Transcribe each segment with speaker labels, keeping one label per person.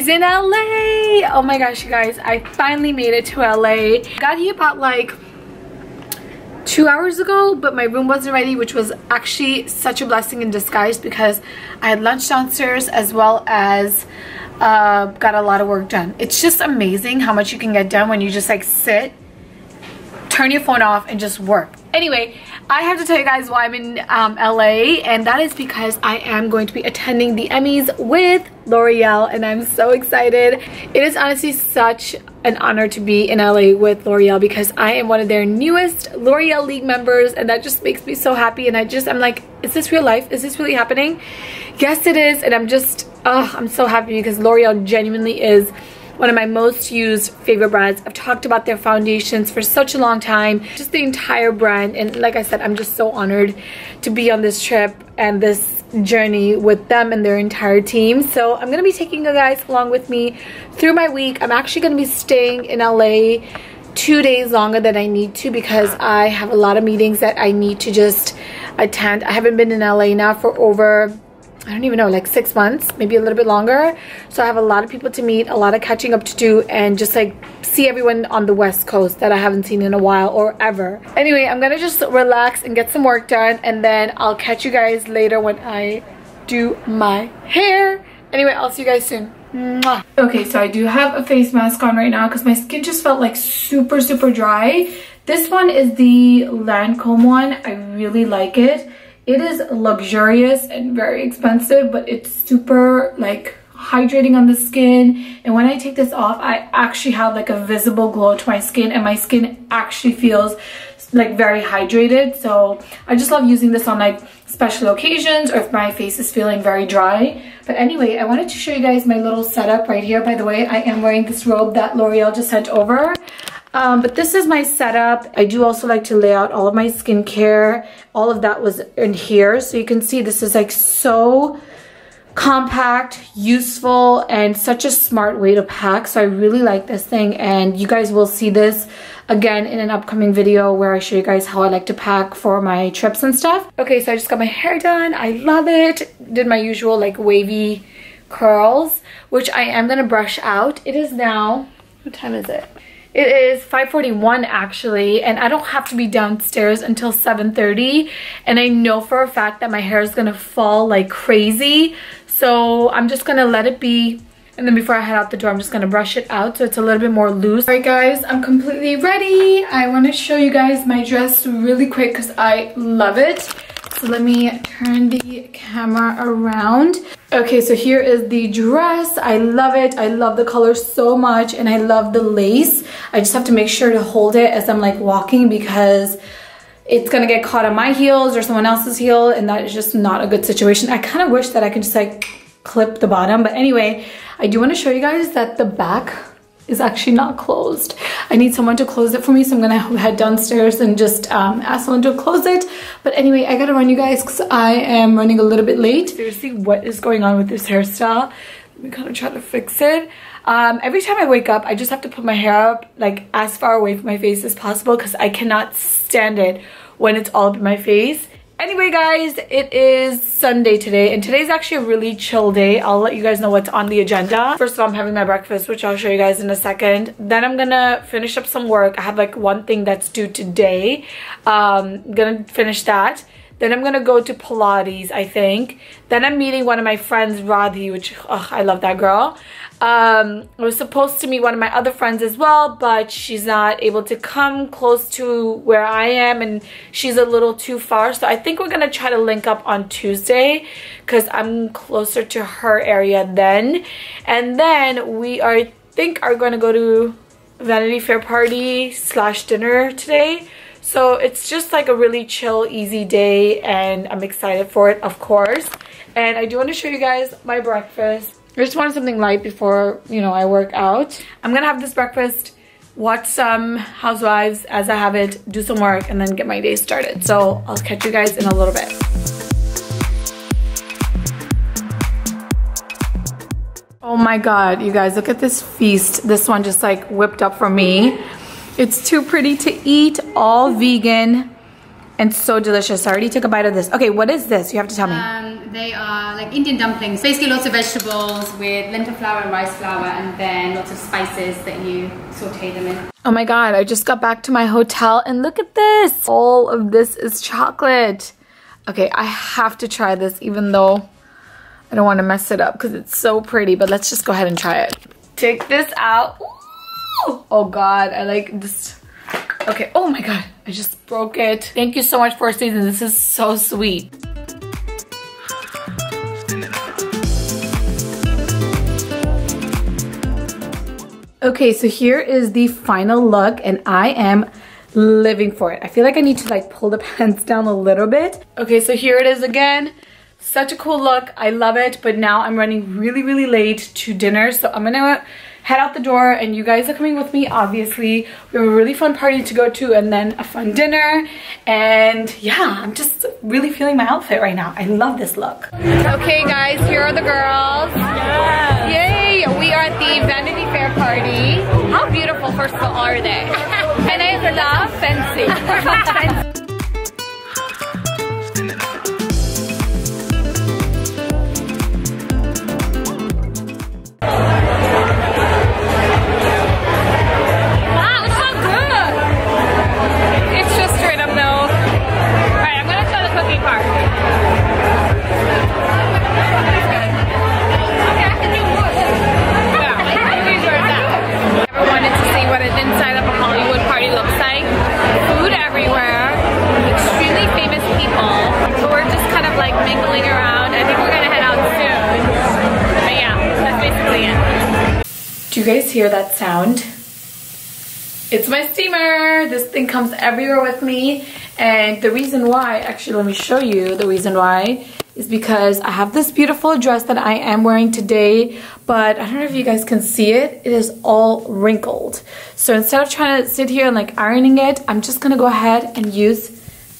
Speaker 1: She's in LA. Oh my gosh, you guys. I finally made it to LA. Got here about like two hours ago but my room wasn't ready which was actually such a blessing in disguise because I had lunch downstairs as well as uh, got a lot of work done it's just amazing how much you can get done when you just like sit turn your phone off and just work anyway I have to tell you guys why I'm in um, LA and that is because I am going to be attending the Emmys with L'Oreal and I'm so excited. It is honestly such an honor to be in LA with L'Oreal because I am one of their newest L'Oreal League members and that just makes me so happy and I just, I'm like, is this real life? Is this really happening? Yes, it is and I'm just, oh, I'm so happy because L'Oreal genuinely is one of my most used favorite brands. I've talked about their foundations for such a long time, just the entire brand. And like I said, I'm just so honored to be on this trip and this journey with them and their entire team. So I'm to be taking you guys along with me through my week. I'm actually to be staying in LA two days longer than I need to because I have a lot of meetings that I need to just attend. I haven't been in LA now for over I don't even know, like six months, maybe a little bit longer. So I have a lot of people to meet, a lot of catching up to do, and just like see everyone on the West Coast that I haven't seen in a while or ever. Anyway, I'm gonna just relax and get some work done, and then I'll catch you guys later when I do my hair. Anyway, I'll see you guys soon. Mwah. Okay, so I do have a face mask on right now because my skin just felt like super, super dry. This one is the Lancome one. I really like it. It is luxurious and very expensive, but it's super like hydrating on the skin. And when I take this off, I actually have like a visible glow to my skin and my skin actually feels like very hydrated. So I just love using this on like special occasions or if my face is feeling very dry. But anyway, I wanted to show you guys my little setup right here. By the way, I am wearing this robe that L'Oreal just sent over. Um, but this is my setup. I do also like to lay out all of my skincare. All of that was in here. So you can see this is like so compact, useful, and such a smart way to pack. So I really like this thing. And you guys will see this again in an upcoming video where I show you guys how I like to pack for my trips and stuff. Okay, so I just got my hair done. I love it. Did my usual like wavy curls, which I am going to brush out. It is now, what time is it? It is 5.41 actually, and I don't have to be downstairs until 7.30. And I know for a fact that my hair is gonna fall like crazy. So I'm just gonna let it be. And then before I head out the door, I'm just gonna brush it out so it's a little bit more loose. All right guys, I'm completely ready. I wanna show you guys my dress really quick because I love it. So let me turn the camera around. Okay, so here is the dress. I love it. I love the color so much and I love the lace. I just have to make sure to hold it as I'm like walking because it's gonna get caught on my heels or someone else's heel and that is just not a good situation. I kind of wish that I could just like clip the bottom. But anyway, I do wanna show you guys that the back is actually not closed. I need someone to close it for me, so I'm gonna head downstairs and just um, ask someone to close it. But anyway, I gotta run you guys because I am running a little bit late. Seriously, what is going on with this hairstyle? Let me kind of try to fix it. Um, every time I wake up, I just have to put my hair up like as far away from my face as possible because I cannot stand it when it's all up in my face. Anyway, guys, it is Sunday today, and today's actually a really chill day. I'll let you guys know what's on the agenda. First of all, I'm having my breakfast, which I'll show you guys in a second. Then I'm gonna finish up some work. I have like one thing that's due today. Um, I'm gonna finish that. Then I'm gonna go to Pilates, I think. Then I'm meeting one of my friends, Radhi, which, oh, I love that girl. Um, I was supposed to meet one of my other friends as well, but she's not able to come close to where I am and she's a little too far. So I think we're to try to link up on Tuesday because I'm closer to her area then. And then we are, I think are to go to Vanity Fair party slash dinner today. So it's just like a really chill, easy day and I'm excited for it, of course. And I do want to show you guys my breakfast. I just wanted something light before, you know, I work out. I'm gonna have this breakfast, watch some Housewives as I have it, do some work, and then get my day started. So I'll catch you guys in a little bit. Oh my God, you guys, look at this feast. This one just like whipped up for me. It's too pretty to eat, all vegan. and so delicious. I already took a bite of this. Okay, what is this? You have to tell me.
Speaker 2: Um, they are like Indian dumplings. Basically lots of vegetables with lentil flour and rice flour and then lots of spices that you saute them in.
Speaker 1: Oh my god, I just got back to my hotel and look at this. All of this is chocolate. Okay, I have to try this even though I don't want to mess it up because it's so pretty, but let's just go ahead and try it. Take this out. Ooh! Oh god, I like this. Okay, oh my god, I just broke it. Thank you so much, Four Seasons. This is so sweet. Okay, so here is the final look and I am living for it. I feel like I need to like pull the pants down a little bit. Okay, so here it is again. Such a cool look. I love it, but now I'm running really, really late to dinner. So I'm gonna head out the door and you guys are coming with me obviously. We have a really fun party to go to and then a fun dinner. And yeah i'm just really feeling my outfit right now. I love this look. Okay guys here are the girls. Yes. yay we are at the vanity fair party. How beautiful first of all are they? And i love fancy Hear that sound? It's my steamer. This thing comes everywhere with me. And the reason why, actually let me show you the reason why, is because I have this beautiful dress that I am wearing today, but I don't know if you guys can see it. It is all wrinkled. So instead of trying to sit here and like ironing it, I'm just gonna go ahead and use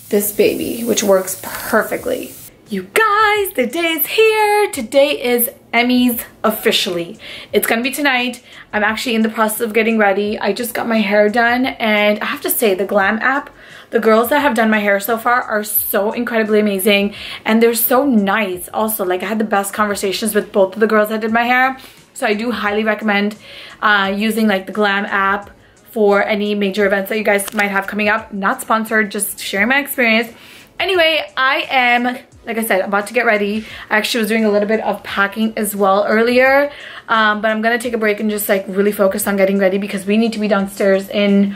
Speaker 1: this baby, which works perfectly. You guys, the day is here. Today is Emmy's officially. It's gonna be tonight. I'm actually in the process of getting ready. I just got my hair done and I have to say the Glam app, the girls that have done my hair so far are so incredibly amazing and they're so nice also. Like I had the best conversations with both of the girls that did my hair. So I do highly recommend uh, using like the Glam app for any major events that you guys might have coming up. Not sponsored, just sharing my experience. Anyway, I am, like I said, about to get ready. I actually was doing a little bit of packing as well earlier. Um, but I'm going to take a break and just like really focus on getting ready because we need to be downstairs in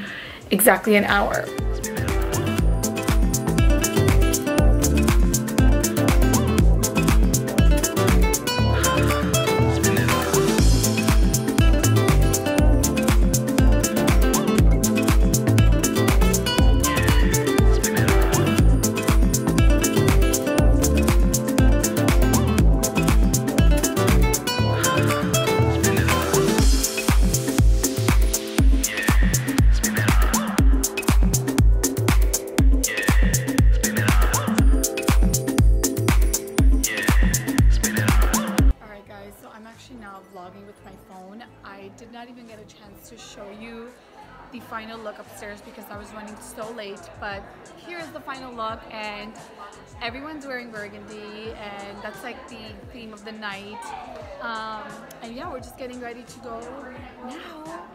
Speaker 1: exactly an hour. Look and everyone's wearing burgundy and that's like the theme of the night. Um, and yeah we're just getting ready to go now.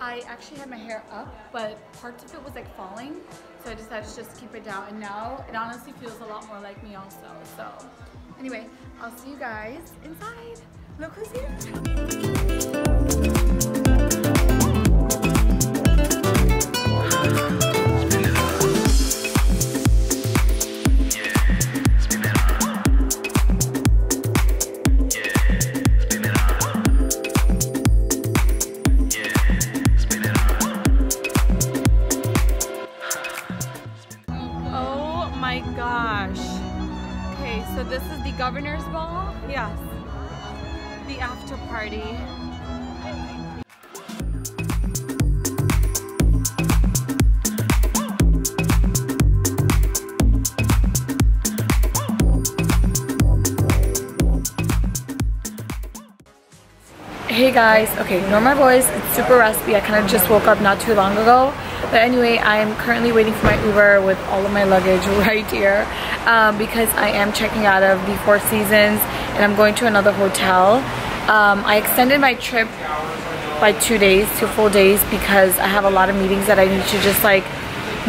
Speaker 1: I actually had my hair up but parts of it was like falling so I decided to just keep it down. And now it honestly feels a lot more like me also so anyway I'll see you guys inside. Look who's here The after party. Hey guys, okay, ignore my voice, it's super raspy. I kind of just woke up not too long ago. But anyway, I'm currently waiting for my Uber with all of my luggage right here um, because I am checking out of the Four Seasons and I'm going to another hotel. Um, I extended my trip by two days, two full days because I have a lot of meetings that I need to just like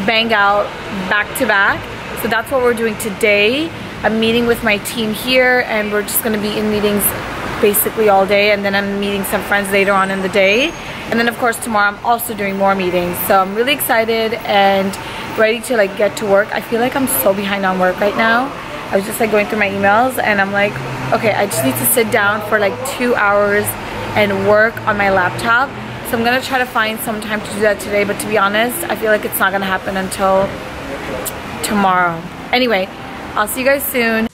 Speaker 1: bang out back to back. So that's what we're doing today. I'm meeting with my team here and we're just gonna be in meetings basically all day and then I'm meeting some friends later on in the day. And then of course tomorrow I'm also doing more meetings. So I'm really excited and ready to like get to work. I feel like I'm so behind on work right now. I was just like going through my emails and I'm like, okay, I just need to sit down for like two hours and work on my laptop. So I'm gonna try to find some time to do that today, but to be honest, I feel like it's not gonna happen until tomorrow. Anyway, I'll see you guys soon.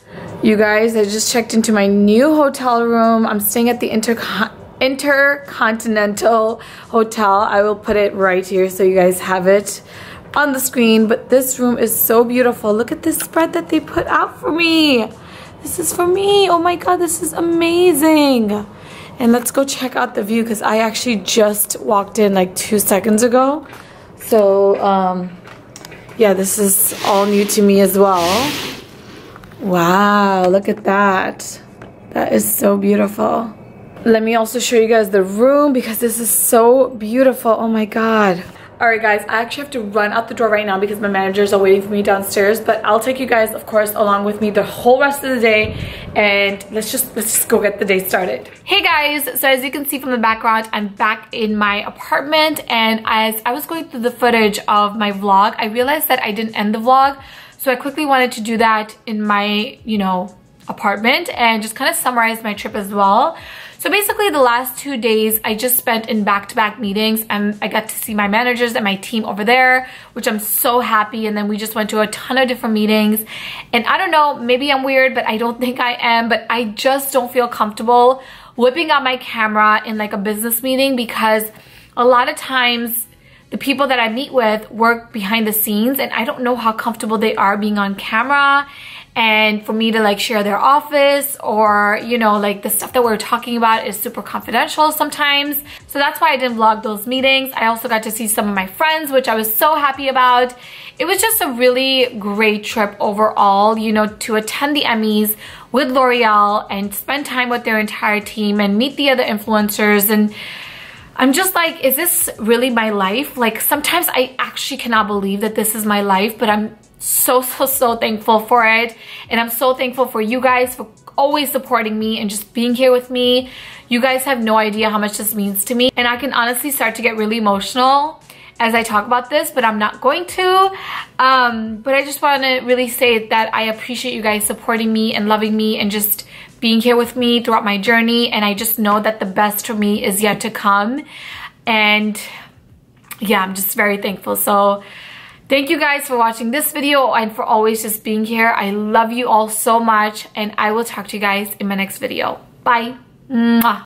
Speaker 1: You guys, I just checked into my new hotel room. I'm staying at the Intercon Intercontinental Hotel. I will put it right here so you guys have it on the screen. But this room is so beautiful. Look at this spread that they put out for me. This is for me. Oh my God, this is amazing. And let's go check out the view because I actually just walked in like two seconds ago. So, um, yeah, this is all new to me as well. Wow, look at that. That is so beautiful. Let me also show you guys the room because this is so beautiful. Oh my God. All right, guys, I actually have to run out the door right now because my managers are waiting for me downstairs, but I'll take you guys, of course, along with me the whole rest of the day and let's just, let's just go get the day started. Hey guys, so as you can see from the background, I'm back in my apartment and as I was going through the footage of my vlog, I realized that I didn't end the vlog. So I quickly wanted to do that in my, you know, apartment and just kind of summarize my trip as well. So basically the last two days I just spent in back-to-back -back meetings and I got to see my managers and my team over there, which I'm so happy. And then we just went to a ton of different meetings. And I don't know, maybe I'm weird, but I don't think I am, but I just don't feel comfortable whipping out my camera in like a business meeting because a lot of times the people that I meet with work behind the scenes and I don't know how comfortable they are being on camera and for me to like share their office or you know like the stuff that we're talking about is super confidential sometimes. So that's why I didn't vlog those meetings. I also got to see some of my friends which I was so happy about. It was just a really great trip overall you know to attend the Emmys with L'Oreal and spend time with their entire team and meet the other influencers. And I'm just like, is this really my life? Like sometimes I actually cannot believe that this is my life, but I'm so, so, so thankful for it. And I'm so thankful for you guys for always supporting me and just being here with me. You guys have no idea how much this means to me. And I can honestly start to get really emotional as I talk about this, but I'm not going to. Um, but I just want to really say that I appreciate you guys supporting me and loving me and just being here with me throughout my journey. And I just know that the best for me is yet to come. And yeah, I'm just very thankful. So Thank you guys for watching this video and for always just being here. I love you all so much and I will talk to you guys in my next video. Bye.